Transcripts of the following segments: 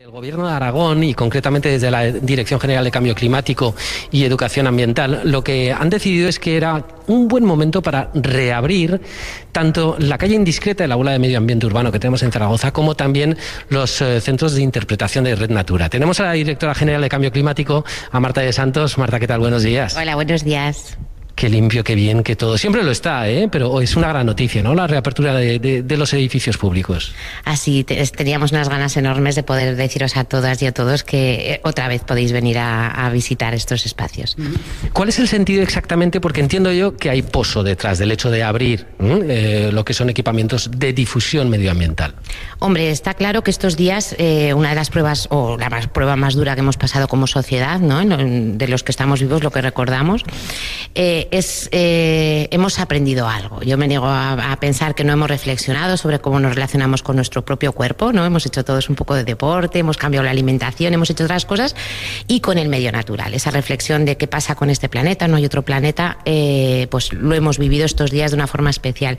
El Gobierno de Aragón y concretamente desde la Dirección General de Cambio Climático y Educación Ambiental lo que han decidido es que era un buen momento para reabrir tanto la calle indiscreta de la Aula de Medio Ambiente Urbano que tenemos en Zaragoza como también los eh, centros de interpretación de Red Natura. Tenemos a la Directora General de Cambio Climático, a Marta de Santos. Marta, ¿qué tal? Buenos días. Hola, buenos días. Qué limpio, qué bien, que todo. Siempre lo está, ¿eh? pero es una gran noticia, ¿no? La reapertura de, los edificios públicos. Así, teníamos unas ganas enormes de poder deciros a todas y a todos que eh, otra vez podéis venir a, visitar estos espacios. ¿Cuál es el sentido exactamente? Porque entiendo yo que hay pozo detrás del hecho de abrir eh, lo que son equipamientos de difusión medioambiental. Hombre, está claro que estos días eh, una de las pruebas, o la prueba más dura que hemos pasado como sociedad, ¿no? de los que estamos vivos, lo que recordamos, es, eh, hemos aprendido algo. Yo me niego a, pensar que no hemos reflexionado sobre cómo nos relacionamos con nuestro propio cuerpo, ¿no? Hemos hecho todos un poco de deporte, hemos cambiado la alimentación, hemos hecho otras cosas y con el medio natural. Esa reflexión de qué pasa con este planeta, no hay otro planeta, eh, pues lo hemos vivido estos días de una forma especial.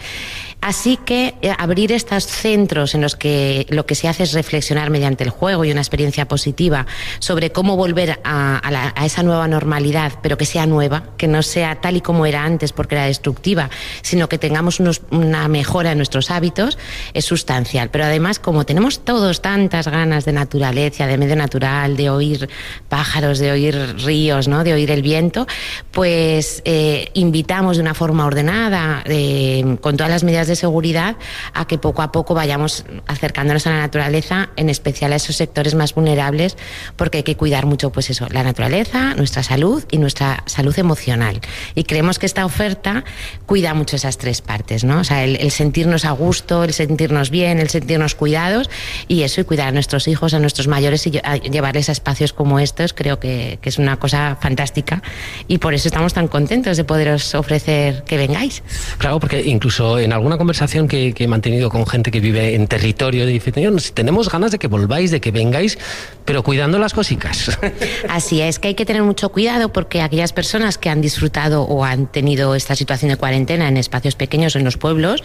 Así que eh, abrir estos centros en los que lo que se hace es reflexionar mediante el juego y una experiencia positiva sobre cómo volver a, a esa nueva normalidad, pero que sea nueva, que no sea tal y como era antes porque era destructiva, sino que tengamos una mejora en nuestros hábitos, es sustancial. Pero además, como tenemos todos tantas ganas de naturaleza, de medio natural, de oír pájaros, de oír ríos, ¿no? de oír el viento, pues eh, invitamos de una forma ordenada, con todas las medidas de seguridad, a que poco a poco vayamos acercándonos a la naturaleza, en especial a esos sectores más vulnerables, porque hay que cuidar mucho, pues eso, la naturaleza, nuestra salud y nuestra salud emocional. Y creemos que esta oferta cuida mucho esas tres partes, ¿no? O sea, el, sentirnos a gusto, el sentirnos bien, el sentirnos cuidados y eso, y cuidar a nuestros hijos, a nuestros mayores y llevarles a espacios como estos, creo que, es una cosa fantástica y por eso estamos tan contentos de poderos ofrecer que vengáis. Claro, porque incluso en alguna conversación que, he mantenido con gente que vive en territorio, dice, tenemos ganas de que volváis, de que vengáis, pero cuidando las cositas. Así es, que hay que tener mucho cuidado porque aquellas personas que han disfrutado o han tenido esta situación de cuarentena en espacios pequeños en los pueblos,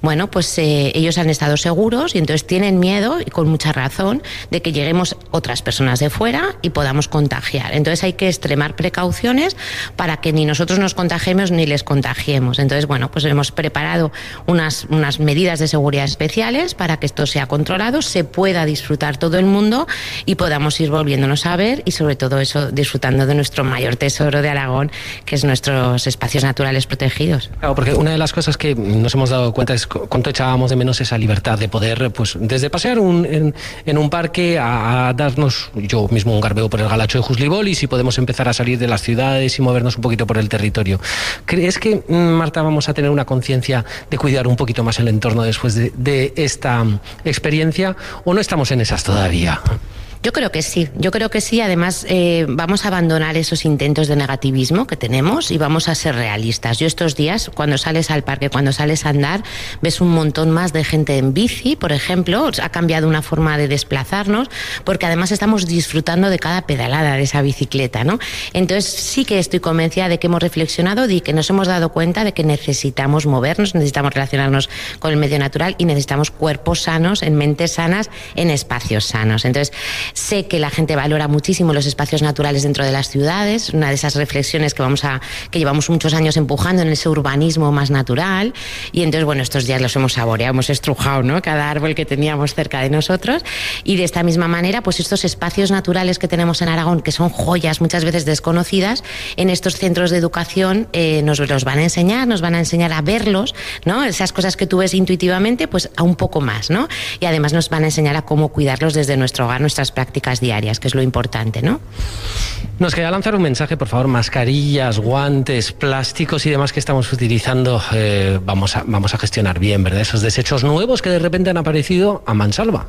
bueno, pues eh, ellos han estado seguros y entonces tienen miedo, y con mucha razón, de que lleguemos otras personas de fuera y podamos contagiar. Entonces hay que extremar precauciones para que ni nosotros nos contagiemos ni les contagiemos. Entonces, bueno, pues hemos preparado unas, unas medidas de seguridad especiales para que esto sea controlado, se pueda disfrutar todo el mundo y podamos ir volviéndonos a ver y sobre todo eso disfrutando de nuestro mayor tesoro de Aragón, que es nuestro espacios naturales protegidos. Claro, porque una de las cosas que nos hemos dado cuenta es cuánto echábamos de menos esa libertad de poder, pues desde pasear en, un parque a, darnos yo mismo un garbeo por el galacho de Juslibol y si podemos empezar a salir de las ciudades y movernos un poquito por el territorio. ¿Crees que, mm, Marta, vamos a tener una conciencia de cuidar un poquito más el entorno después de, de esta mm, experiencia o no estamos en esas todavía? Yo creo que sí, yo creo que sí. Además, eh, vamos a abandonar esos intentos de negativismo que tenemos y vamos a ser realistas. Yo estos días, cuando sales al parque, cuando sales a andar, ves un montón más de gente en bici, por ejemplo. Ha cambiado una forma de desplazarnos, porque además estamos disfrutando de cada pedalada de esa bicicleta, ¿no? Entonces sí que estoy convencida de que hemos reflexionado y que nos hemos dado cuenta de que necesitamos movernos, necesitamos relacionarnos con el medio natural y necesitamos cuerpos sanos, en mentes sanas, en espacios sanos. Entonces, Sé que la gente valora muchísimo los espacios naturales dentro de las ciudades, una de esas reflexiones que vamos a que llevamos muchos años empujando en ese urbanismo más natural y entonces bueno, estos días los hemos saboreado, hemos estrujado, ¿no? Cada árbol que teníamos cerca de nosotros y de esta misma manera, pues estos espacios naturales que tenemos en Aragón, que son joyas muchas veces desconocidas, en estos centros de educación eh, nos los van a enseñar, nos van a enseñar a verlos, ¿no? Esas cosas que tú ves intuitivamente, pues a un poco más, ¿no? Y además nos van a enseñar a cómo cuidarlos desde nuestro hogar, nuestras prácticas prácticas diarias, que es lo importante, ¿no? Nos queda lanzar un mensaje, por favor, mascarillas, guantes, plásticos y demás que estamos utilizando, eh, vamos, a, vamos a gestionar bien, ¿verdad? Esos desechos nuevos que de repente han aparecido a mansalva.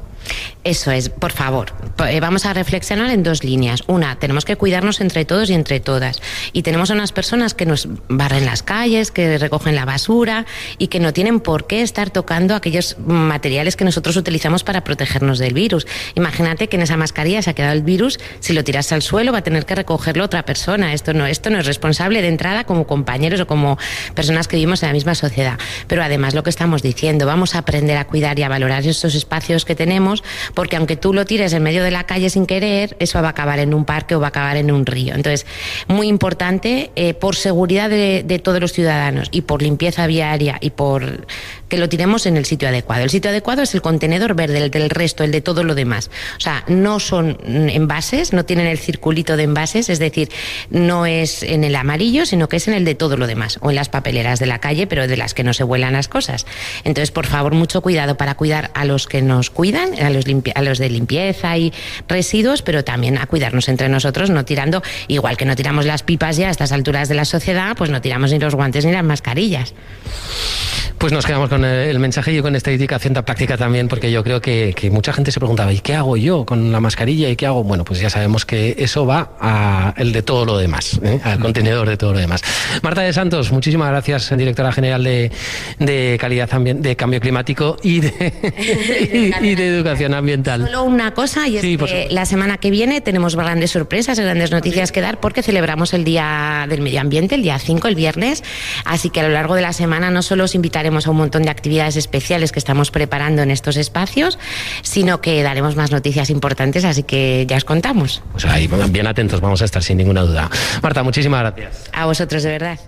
Eso es, por favor. Eh, vamos a reflexionar en dos líneas. Una, tenemos que cuidarnos entre todos y entre todas. Y tenemos a unas personas que nos barren las calles, que recogen la basura y que no tienen por qué estar tocando aquellos materiales que nosotros utilizamos para protegernos del virus. Imagínate que en esa mascarilla se ha quedado el virus, si lo tiras al suelo va a tener que recogerlo otra persona. Esto no, esto no es responsable de entrada como compañeros o como personas que vivimos en la misma sociedad. Pero además lo que estamos diciendo, vamos a aprender a cuidar y a valorar estos espacios que tenemos porque aunque tú lo tires en medio de la calle sin querer, eso va a acabar en un parque o va a acabar en un río. Entonces, muy importante, eh, por seguridad de, de todos los ciudadanos y por limpieza viaria y por que lo tiremos en el sitio adecuado. El sitio adecuado es el contenedor verde, el del resto, el de todo lo demás. O sea, no son envases, no tienen el circulito de envases, es decir, no es en el amarillo, sino que es en el de todo lo demás, o en las papeleras de la calle, pero de las que no se vuelan las cosas. Entonces, por favor, mucho cuidado para cuidar a los que nos cuidan, a los, a los de limpieza y residuos, pero también a cuidarnos entre nosotros, no tirando, igual que no tiramos las pipas ya a estas alturas de la sociedad, pues no tiramos ni los guantes ni las mascarillas. Pues nos quedamos con el mensaje y con esta indicación tan práctica también, porque yo creo que, mucha gente se preguntaba, ¿y qué hago yo con la mascarilla? ¿Y qué hago? Bueno, pues ya sabemos que eso va a el de todo lo demás, ¿eh? al contenedor de todo lo demás. Marta de Santos, muchísimas gracias, directora general de, calidad de cambio climático y de, y, de educación ambiental. Solo una cosa, y es que la semana que viene tenemos grandes sorpresas, grandes noticias que dar, porque celebramos el Día del Medio Ambiente, el día 5, el viernes, así que a lo largo de la semana no solo os invitaremos a un montón de actividades especiales que estamos preparando en estos espacios, sino que daremos más noticias importantes, así que ya os contamos. Pues ahí, bien atentos, vamos a estar sin ninguna duda. Marta, muchísimas gracias. A vosotros, de verdad.